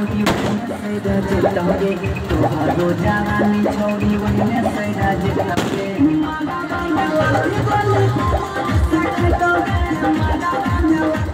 छोड़ी वने सैदा जितोगे तोहारो जवानी छोड़ी वने सैदा जितोगे मामा गाना वाले बोले सखतो गाना वाला गाना